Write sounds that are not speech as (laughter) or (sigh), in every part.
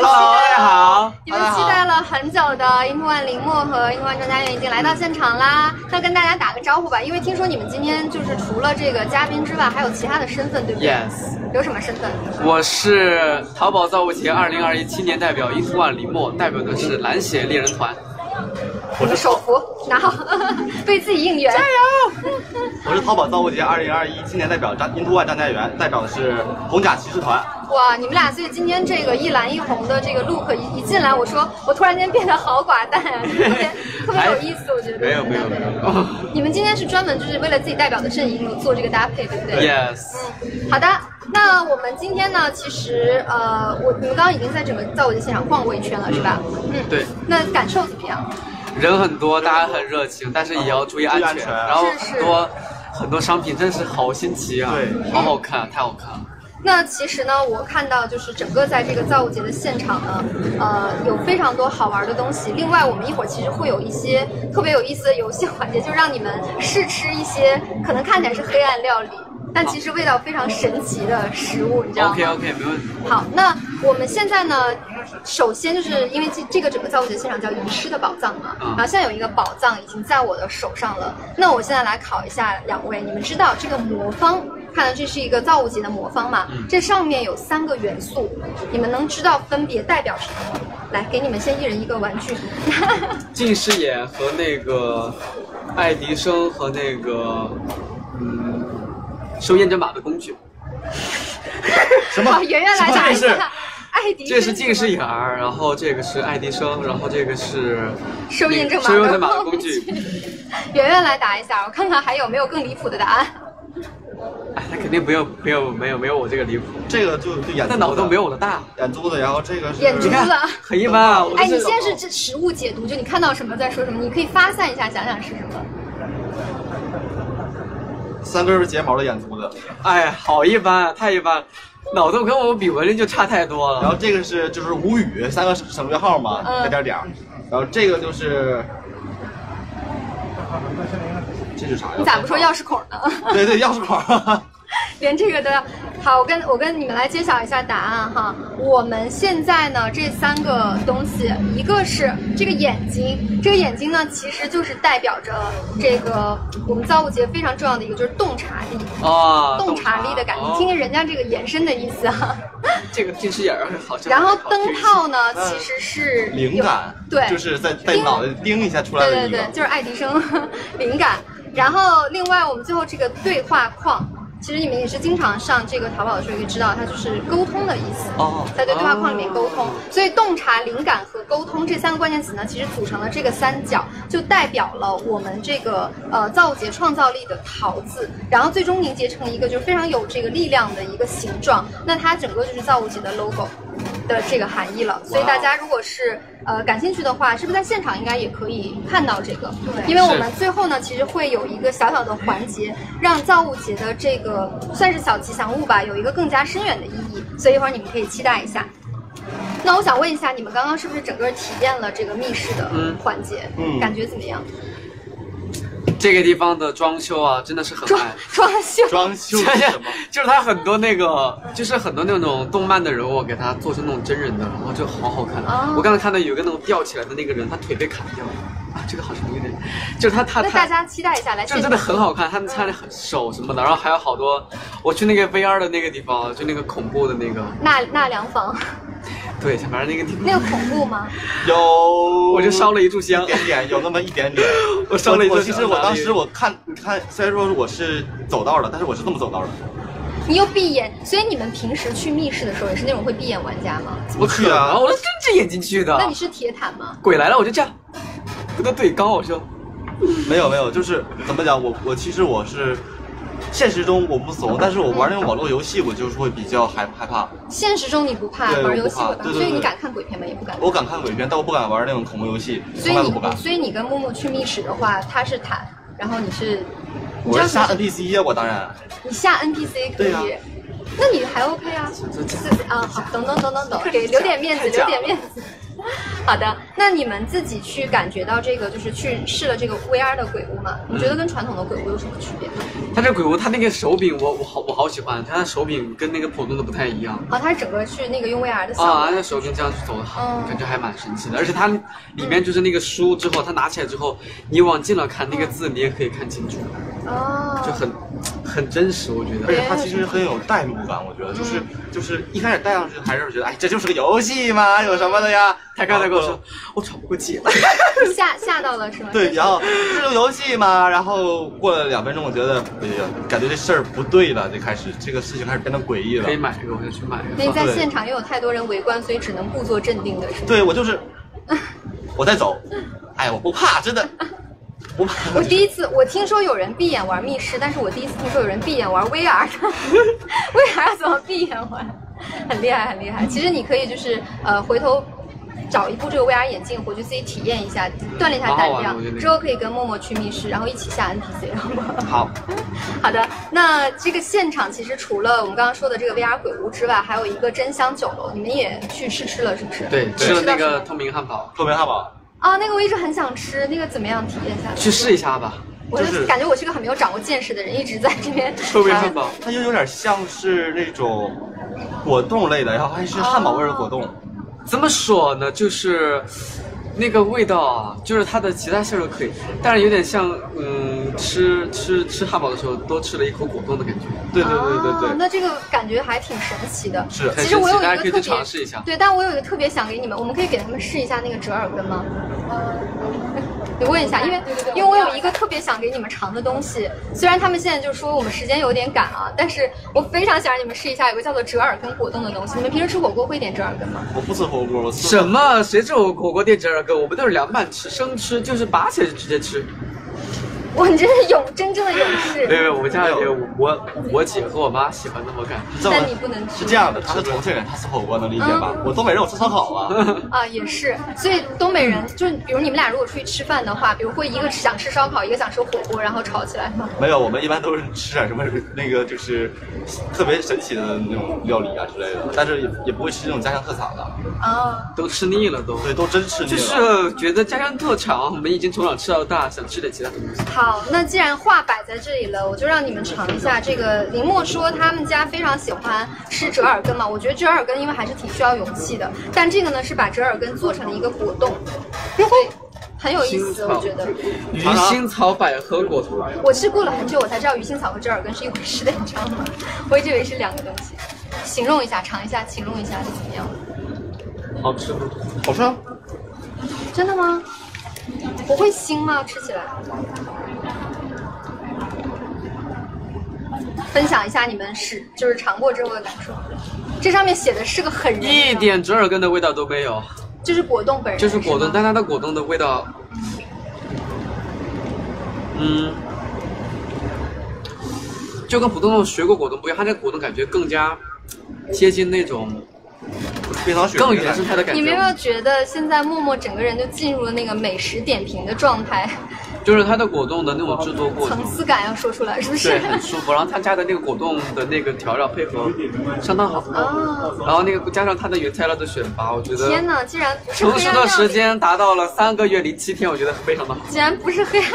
们期待好，你们期待了很久的英图万林墨和英图万专家院已经来到现场啦。那跟大家打个招呼吧，因为听说你们今天就是除了这个嘉宾之外，还有其他的身份，对不对 Yes 有什么身份？我是淘宝造物节二零二一青年代表英图万林墨，代表的是蓝血猎人团。我的手幅拿好，为 (laughs) 自己应援。加油！我是淘宝造物节二零二一青年代表张英图万张家元，代表的是红甲骑士团。哇，你们俩所以今天这个一蓝一红的这个 look 一一进来，我说我突然间变得好寡淡啊，特别特别有意思，我觉得。没有没有没有。(laughs) 你们今天是专门就是为了自己代表的阵营做这个搭配，对不对 Yes，好的，那我们今天呢，其实呃，我你们刚刚已经在整个造物节现场逛过一圈了，是吧？嗯，对，那感受怎么样？人很多，大家很热情，但是也要注意安全。然后是是很多很多商品真是好新奇啊，对好好看，太好看了。那其实呢，我看到就是整个在这个造物节的现场呢，呃，有非常多好玩的东西。另外，我们一会儿其实会有一些特别有意思的游戏环节，就让你们试吃一些可能看起来是黑暗料理，但其实味道非常神奇的食物，你知道吗 OK OK，没问题。好，那我们现在呢，首先就是因为这这个整个造物节现场叫遗失的宝藏嘛，嗯然后现在有一个宝藏已经在我的手上了。那我现在来考一下两位，你们知道这个魔方，看到这是一个造物节的魔方嘛？这上面有三个元素，你们能知道分别代表什么吗？来，给你们先一人一个玩具。(laughs) 近视眼和那个爱迪生和那个嗯收验证码的工具，(laughs) 什么好，圆圆来答一下。爱迪这是近视眼儿，然后这个是爱迪生，然后这个是收验证码收验证码的的工具。(laughs) 圆圆来答一下，我看看还有没有更离谱的答案。哎，他肯定没有没有没有没有我这个离谱，这个就就眼珠子他脑洞没有我的大。眼珠子，然后这个是眼珠子很一般啊。我哎，这你先是这实物解读，就你看到什么再说什么，你可以发散一下，想想是什么。三根睫毛的眼珠子，哎，好一般啊，太一般，脑洞跟我比文林就差太多了。然后这个是就是无语三个省略号嘛，嗯带点点，然后这个就是。这是啥呀？你咋不说钥匙孔呢？对对，钥匙孔。(laughs) 连这个都要。好，我跟我跟你们来揭晓一下答案哈。我们现在呢，这三个东西，一个是这个眼睛，这个眼睛呢，其实就是代表着这个我们造物节非常重要的一个，就是洞察力。啊，洞察力的感觉，哦听听人家这个延伸的意思哈。(laughs) 这个近视眼儿好像。(laughs) 然后灯泡呢，其实是灵感，对，就是在在脑袋叮一下出来的。对对对，就是爱迪生 (laughs) 灵感。然后另外我们最后这个对话框，其实你们也是经常上这个淘宝的时候，可以知道它就是沟通的意思。哦在对对话框里面沟通，所以洞察、灵感和沟通这三个关键词呢，其实组成了这个三角，就代表了我们这个呃造物节创造力的桃字，然后最终凝结成一个就是非常有这个力量的一个形状。那它整个就是造物节的 logo 的这个含义了。所以大家如果是呃感兴趣的话，是不是在现场应该也可以看到这个？对，因为我们最后呢，其实会有一个小小的环节，让造物节的这个算是小吉祥物吧，有一个更加深远的意义。所以一会儿你们可以期待一下。那我想问一下，你们刚刚是不是整个体验了这个密室的嗯环节？嗯感觉怎么样？这个地方的装修啊，真的是很装爱。装修，装修是 (laughs) 什么？就是他很多那个，就是很多那种动漫的人物，给他做成那种真人的，然后就好好看。哦我刚才看到有一个那种吊起来的那个人，他腿被砍掉了啊，这个好像有点，就是他他他。那大家期待一下来现场。这真的很好看，他们穿的很手什么的，然后还有好多，我去那个 VR 的那个地方，就那个恐怖的那个，纳纳凉房，对，反正那个地方，那个恐怖吗？有，我就烧了一炷香一，点点，有那么一点点。(laughs) 我烧了一炷香其实我当时我看，你看，虽然说我是走道的，但是我是这么走道的。你又闭眼，所以你们平时去密室的时候也是那种会闭眼玩家吗？不去啊然后我是睁着眼睛去的。那你是铁坦吗？鬼来了我就这样，跟他对刚我就，没有没有，就是怎么讲，我我其实我是现实中我不怂，但是我玩那种网络游戏，我就是会比较害害怕。现实中你不怕，玩游戏我会怕，所以你敢看鬼片吗？也不敢。我敢看鬼片，但我不敢玩那种恐怖游戏，所以你从来都不敢。所以你跟木木去密室的话，他是坦，然后你是，你我是下 NPC 呀，我当然。你下 NPC 可以，那你还 OK 啊？是啊，好，懂懂懂懂懂，给留点面子，留点面子。(laughs) 好的，那你们自己去感觉到这个，就是去试了这个 VR 的鬼屋嘛？你觉得跟传统的鬼屋有什么区别？它这鬼屋，它那个手柄我我好我好喜欢，它的手柄跟那个普通的不太一样。哦，它是整个去那个用 VR 的效啊，果。那手柄这样去走，嗯感觉还蛮神奇的。而且它里面就是那个书之后，它拿起来之后，你往近了看那个字，你也可以看清楚，哦，就很很真实，我觉得。而且它其实很有代入感，我觉得就是就是一开始戴上去还是觉得哎这就是个游戏嘛，有什么的呀？他刚才跟我说，我喘不过气来。(laughs) 吓吓到了是吗？对，然后这种游戏嘛，然后过了两分钟，我觉得哎呀，感觉这事儿不对了，就开始这个事情开始变得诡异了可以。买这个，我就去买一那。在现场又有太多人围观，所以只能故作镇定的是吗？对我就是 (laughs) 我在走，哎，我不怕，真的不 (laughs) 怕。我第一次，我听说有人闭眼玩密室，但是我第一次听说有人闭眼玩 VR 的，VR 要怎么闭眼玩？很厉害，很厉害。其实你可以就是呃回头。找一部这个 VR 眼镜回去自己体验一下，锻炼一下胆量之后可以跟默默去密室，然后一起下 NPC，好不好？好，(laughs) 好的，那这个现场其实除了我们刚刚说的这个 VR 鬼屋之外，还有一个真香酒楼，你们也去试吃了是不是？对，吃了那个透明汉堡，透明汉堡，啊，那个我一直很想吃，那个怎么样？体验一下。去试一下吧。我就感觉我是个很没有掌握见识的人，一直在这边。(laughs) 透明汉堡，(laughs) 它就有点像是那种果冻类的，然后还是汉堡味儿的果冻。怎么说呢？就是那个味道啊，就是它的其他馅儿都可以，但是有点像嗯，吃吃吃汉堡的时候多吃了一口果冻的感觉。对对对对对，啊那这个感觉还挺神奇的。是其实我有一大家可以去个特别尝试一下对，但我有一个特别想给你们，我们可以给他们试一下那个折耳根吗？你问一下，因为因为我有一个特别想给你们尝的东西，虽然他们现在就说我们时间有点赶啊，但是我非常想让你们试一下，有个叫做折耳根果冻的东西。你们平时吃火锅会点折耳根吗？我不吃火锅，我吃什么？谁吃火火锅店折耳根？我们都是凉拌吃，生吃就是拔起来就直接吃。(laughs) 哇，你真是勇，真正的勇士。没有没有，我们家有我我姐和我妈喜欢这么干。但你不能吃是这样的，他是重庆人，他吃火锅能理解吧？我东北人，我吃烧烤啊。(laughs) 啊，也是，所以东北人就是，比如你们俩如果出去吃饭的话，比如会一个想吃烧烤，一个想吃火锅，然后吵起来吗？没有，我们一般都是吃点什么那个就是特别神奇的那种料理啊之类的，但是也也不会吃那种家乡特产的。啊，都吃腻了都。对，都真吃腻了就。是觉得家乡特产，我们已经从小吃到大，想吃点其他东西。好，那既然话摆在这里了，我就让你们尝一下这个。林默说他们家非常喜欢吃折耳根嘛，我觉得折耳根因为还是挺需要勇气的，但这个呢是把折耳根做成了一个果冻，所以很有意思，我觉得。鱼腥草百合果冻，我是过了很久我才知道鱼腥草和折耳根是一回事的，你知道吗？我一直以为是两个东西。形容一下，尝一下，形容一下是怎么样？好吃吗？好吃啊。真的吗？不会腥吗？吃起来？分享一下你们是就是尝过之后的感受。这上面写的是个很人一，点折耳根的味道都没有，就是果冻本人，就是果冻，吗？但它的果冻的味道，嗯，就跟普通的水果果冻不一样，它这果冻感觉更加接近那种冰糖雪更原生态的感觉。你有没有觉，觉得现在默默整个人就进入了那个美食点评的状态，就是它的果冻的那种制作过程层。次感要说出来，是不是对，？很舒服。然后他家的那个果冻的那个调料配合相当好，啊！然后那个加上它的原材料的选拔，我觉得天哪，竟然不是成熟的时间达到了三个月零七天，我觉得非常的好。竟然不是黑暗。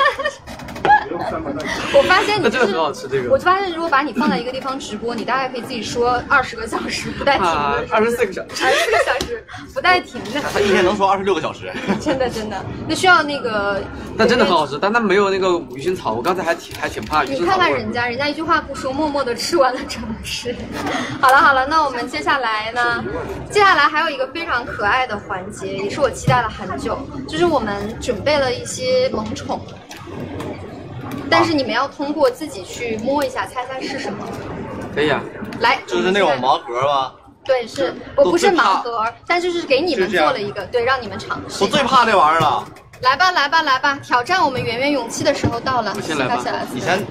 (laughs) 我发现你就是那真的很好吃这个我就发现，如果把你放在一个地方直播，你大概可以自己说二十个小时不带停 (laughs) 二十四个小时。二十四个小时不带停的，他一天能说二十六个小时。真的真的，那需要那个。(laughs) 但真的很好吃，但它没有那个鱼腥草，我刚才还挺还挺怕鱼你看。看人家，人家一句话不说，默默的吃完了整吃。好了好了，那我们接下来呢？接下来还有一个非常可爱的环节，也是我期待了很久，就是我们准备了一些萌宠，但是你们要通过自己去摸一下，猜猜是什么。可以啊，来，就是那种盲盒吗？对，是我不是盲盒，但就是给你们做了一个，对，让你们尝试。我最怕这玩意儿了。来吧来吧来吧，挑战我们圆圆勇气的时候到了。我先来吧你先，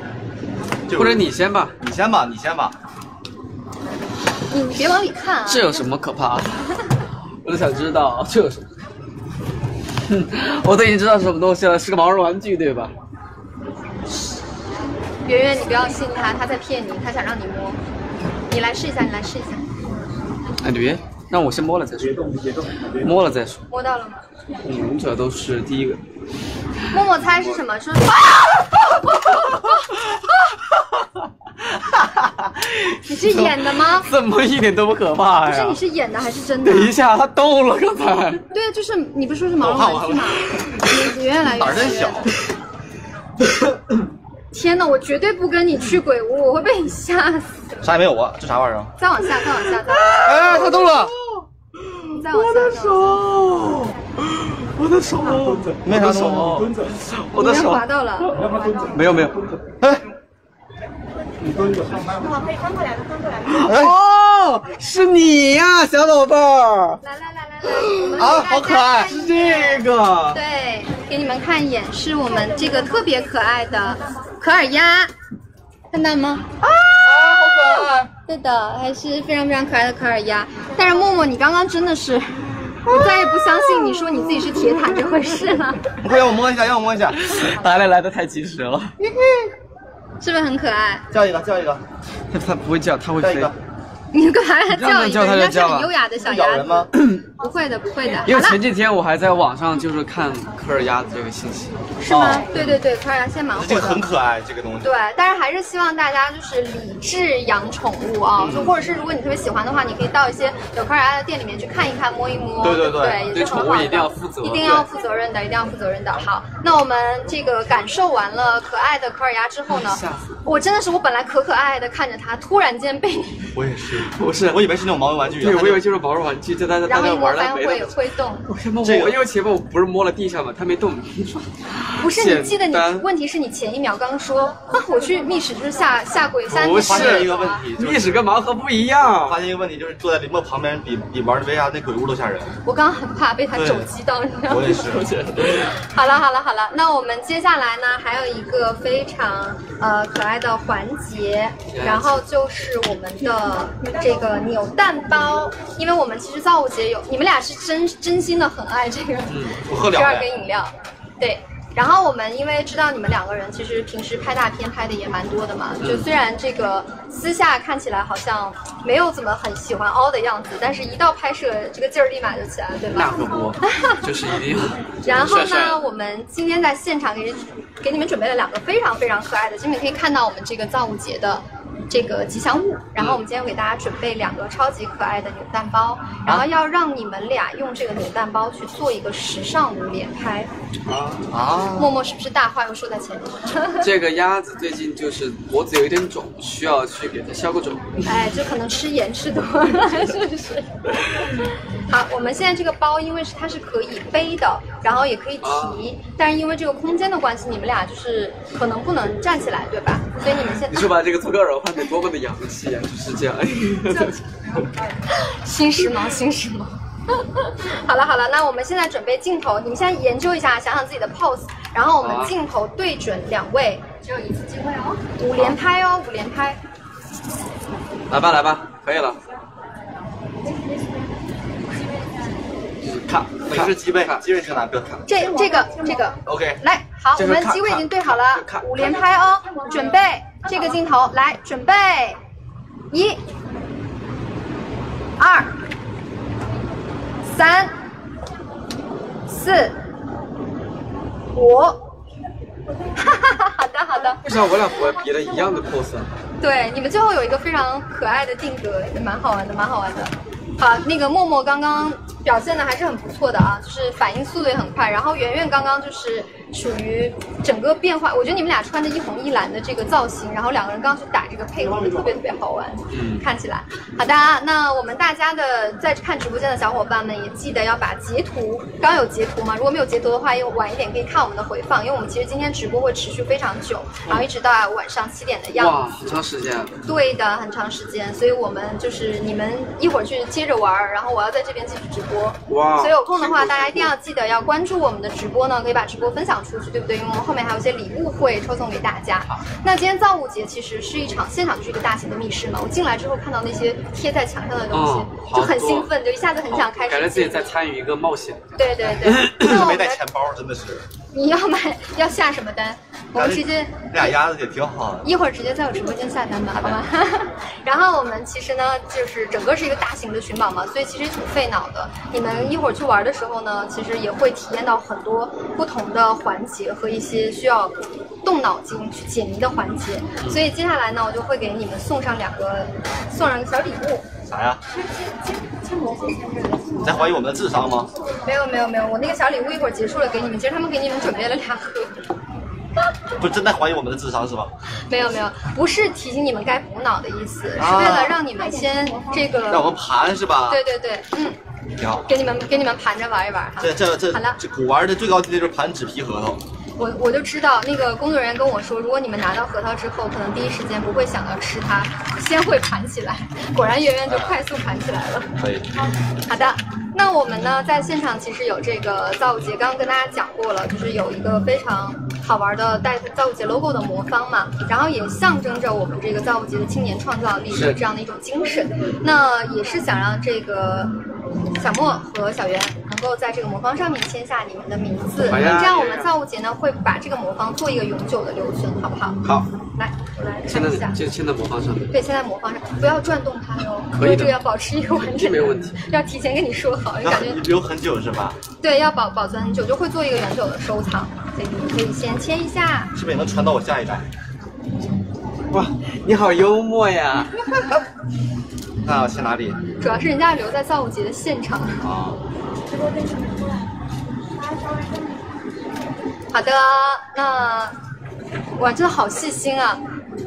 或者你先吧。你先吧，你先吧。你别往里看啊。这有什么可怕的？我都想知道这有什么。哼，(laughs) 我都已经知道是什么东西了，是个毛绒玩具对吧？圆圆，你不要信他，他在骗你，他想让你摸。你来试一下，你来试一下。哎，你别，那我先摸了再说，摸了再说。摸到了吗？嗯，这都是第一个。默默猜是什么？说你是演的吗？怎么一点都不可怕呀？不是，你是演的还是真的？等一下，他动了，刚才。对啊，就是你不是说是毛绒玩具吗？你越来越胆儿真小。天哪，我绝对不跟你去鬼屋，(laughs) 我会被你吓死。啥也没有啊，这啥玩意儿啊？再往下，再往下，再往下，哎，他动了。再往下。我的手，我的手，没啥手，我的手你滑到了。没有没有。哎。好，可以翻过来的，翻过来的。哦，是你呀，小宝贝儿。来来来来来，我们啊，好可爱，是这个。对，给你们看一眼，是我们这个特别可爱的可尔鸭，看到吗？啊，好可爱。对的，还是非常非常可爱的可尔鸭。但是默默，你刚刚真的是，我再也不相信你说你自己是铁塔这回事了。快让我摸一下，让我摸一下。来来来的太及时了。是不是很可爱？叫一个，叫一个。(laughs) 它它不会叫，它会飞。你干嘛要叫一个？人家是很优雅的小鸭子吗？(laughs) 不会的，不会的。因为前几天我还在网上就是看科尔鸭子这个信息。是吗？对对对，科尔鸭现在蛮火的。这个很可爱，这个东西。对，但是还是希望大家就是理智养宠物啊，就或者是如果你特别喜欢的话，你可以到一些有科尔鸭的店里面去看一看、摸一摸。对对对，对宠物一定要负责，一定要负责任的，一定要负责任的。好，那我们这个感受完了可爱的科尔鸭之后呢，我真的是我本来可可爱爱的看着它，突然间被你。我也是，不是，我以为是那种毛绒玩具。对，我以为就是毛绒玩具，就在大家大家玩的没会会动。我先摸，我因为前面我不是摸了地上吗，它没动。不是，你记得你问题是你前一秒刚说啊，我去密室就是下下鬼下。不是一个问题，密室跟盲盒不一样。发现一个问题，就是坐在林默旁边，比比玩的 VR 那鬼屋都吓人。我刚刚很怕被他肘击到，你知道吗？我也是。(laughs) 好了好了好了，那我们接下来呢，还有一个非常呃可爱的环节，然后就是我们的这个扭蛋包，因为我们其实造物节有，你们俩是真真心的很爱这个 (laughs) 十二根饮料，对。然后我们因为知道你们两个人其实平时拍大片拍的也蛮多的嘛，就虽然这个私下看起来好像没有怎么很喜欢凹的样子，但是一到拍摄这个劲儿立马就起来了，对吧？那可不，(laughs) 就是一定。然后呢，我们今天在现场给给你们准备了两个非常非常可爱的，今天可以看到我们这个造物节的。这个吉祥物，然后我们今天给大家准备两个超级可爱的扭蛋包，然后要让你们俩用这个扭蛋包去做一个时尚的连拍。啊啊！默默是不是大话又说在前面？(laughs) 这个鸭子最近就是脖子有一点肿，需要去给它消个肿。哎，就可能吃盐吃多了，是不是？好，我们现在这个包因为是它是可以背的，然后也可以提，但是因为这个空间的关系，你们俩就是可能不能站起来，对吧？所以你们现在你就把这个做个耳环得多么的洋气啊！就是这样，新时髦，新时髦。(laughs) 好了好了，那我们现在准备镜头，你们先研究一下，想想自己的 pose，然后我们镜头对准两位，只有一次机会哦，五连拍哦，五连拍。来吧来吧，可以了。看，每是机位，机位是哪个？这这个这个。OK。来，好，我们机位已经对好了，五连拍哦，准备这个镜头，来，准备，一、二、三、四、五。哈哈哈，好的好的。为啥我俩不别的一样的 pose？对，你们最后有一个非常可爱的定格，也蛮好玩的，蛮好玩的。好，那个默默刚刚。表现的还是很不错的啊，就是反应速度也很快。然后圆圆刚刚就是属于整个变化，我觉得你们俩穿着一红一蓝的这个造型，然后两个人刚刚去打这个配合的特别特别好玩，嗯，看起来。好的，那我们大家的在看直播间的小伙伴们也记得要把截图，刚有截图吗？如果没有截图的话，又晚一点可以看我们的回放，因为我们其实今天直播会持续非常久，然后一直到晚上七点的样子。哇，很长时间。对的，很长时间，所以我们就是你们一会儿去接着玩，然后我要在这边继续直播。哇！所以有空的话，大家一定要记得要关注我们的直播呢，可以把直播分享出去，对不对？因为我们后面还有一些礼物会抽送给大家。好，那今天造物节其实是一场现场就是一个大型的密室嘛。我进来之后看到那些贴在墙上的东西，就很兴奋，就一下子很想开始。感觉自己在参与一个冒险。对对对。(laughs) 没带钱包，真的是。你要买要下什么单？(laughs) 我们直接俩鸭子也挺好的。一会儿直接在我直播间下单吧，好吗？(laughs) 然后我们其实呢，就是整个是一个大型的寻宝嘛，所以其实挺费脑的。你们一会儿去玩的时候呢，其实也会体验到很多不同的环节和一些需要动脑筋去解谜的环节。所以接下来呢，我就会给你们送上两个，送上一个小礼物。啥呀？你在怀疑我们的智商吗？没有没有没有，我那个小礼物一会儿结束了给你们，其实他们给你们准备了俩盒。不是真在怀疑我们的智商是吧？没有没有，不是提醒你们该补脑的意思，是为了让你们先这个。让我们盘是吧？对对对，嗯。挺好。给你们给你们盘着玩一玩哈。这这这，好了，这古玩的最高境界就是盘纸皮核桃。我我就知道，那个工作人员跟我说，如果你们拿到核桃之后，可能第一时间不会想到吃它，先会盘起来。果然圆圆就快速盘起来了。可以。好的，那我们呢，在现场其实有这个造物节，刚刚跟大家讲过了，就是有一个非常好玩的带造物节 logo 的魔方嘛，然后也象征着我们这个造物节的青年创造力的这样的一种精神。那也是想让这个小莫和小圆能够在这个魔方上面签下你们的名字，这样我们造物节呢会把这个魔方做一个永久的留存，好不好？好，来，我来现看一下。就签在魔方上面。对，签在魔方上不要转动它哟，因为这个要保持一个完整的，没有问题要提前跟你说好，就要感觉留很久是吧？对，要保保存很久，就会做一个永久的收藏，所以你可以先签一下。是不是也能传到我下一代？哇，你好幽默呀！那要签哪里？主要是人家留在造物节的现场。啊，好的，那哇，真的好细心啊！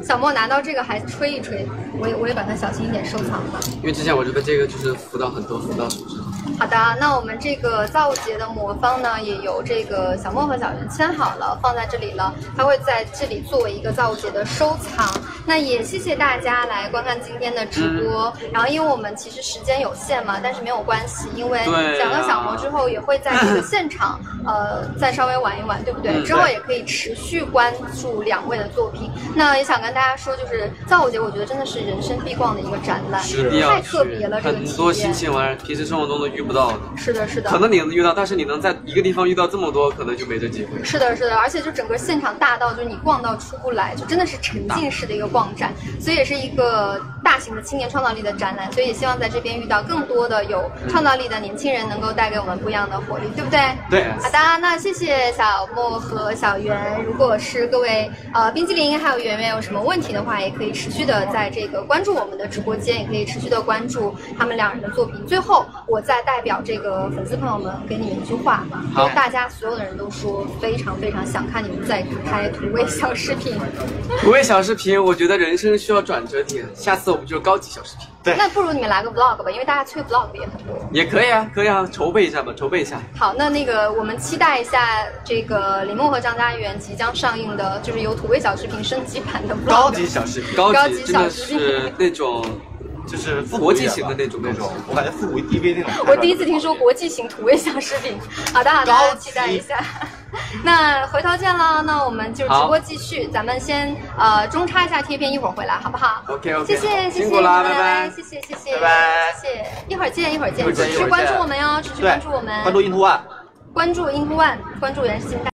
小莫拿到这个还吹一吹，我也我也把它小心一点收藏吧。因为之前我觉得这个就是辅导很多辅导组织。好的，那我们这个造物节的魔方呢，也由这个小莫和小云签好了，放在这里了。他会在这里作为一个造物节的收藏。那也谢谢大家来观看今天的直播。然后，因为我们其实时间有限嘛，但是没有关系，因为对讲了啊小魔之后，也会在这个现场，呃，(laughs) 再稍微玩一玩，对不对？嗯之后也可以持续关注两位的作品。那也想跟大家说，就是造物节，我觉得真的是人生必逛的一个展览，是太特别了，这个很多。新奇玩意儿，平时生活中都遇不到的。是的，是的。可能你能遇到，但是你能在一个地方遇到这么多，可能就没这机会。是的，是的，而且就整个现场大到就是你逛到出不来，就真的是沉浸式的一个逛展，所以也是一个大型的青年创造力的展览，所以也希望在这边遇到更多的有创造力的年轻人，能够带给我们不一样的活力，对不对？对好的，那谢谢小莫和小圆。如果是各位呃冰激凌还有圆圆有什么问题的话，也可以持续的在这个关注我们的直播间，也可以持续的关注他们两人的作品。最后，我再代表这个粉丝朋友们给你们一句话，好大家所有的人都说非常非常想看你们在拍土味小视频。土味小视频，我觉得人生需要转折点，下次我们就是高级小视频。对那不如你们来个 vlog 吧，因为大家催 vlog 也很多。也可以啊，可以啊，筹备一下吧，筹备一下。好，那那个我们期待一下这个李梦和张家元即将上映的，就是由土味小视频升级版的 vlog。高级小视频，高高级级真的小视频是那种就是复古国际型的那种那种，我感觉复古 DV 那种。我第一次听说国际型土味小视频。(laughs) 好的，好的期待一下。(laughs) 那回头见了，那我们就直播继续，咱们先呃中插一下贴片，一会儿回来好不好 OK，OK 谢谢谢谢，辛苦啦拜拜拜谢谢谢谢，拜拜谢谢，一会儿见一会儿见，持续关注我们哟，持续关注我们，关注 Into One。关注 Into One，关注原始金大。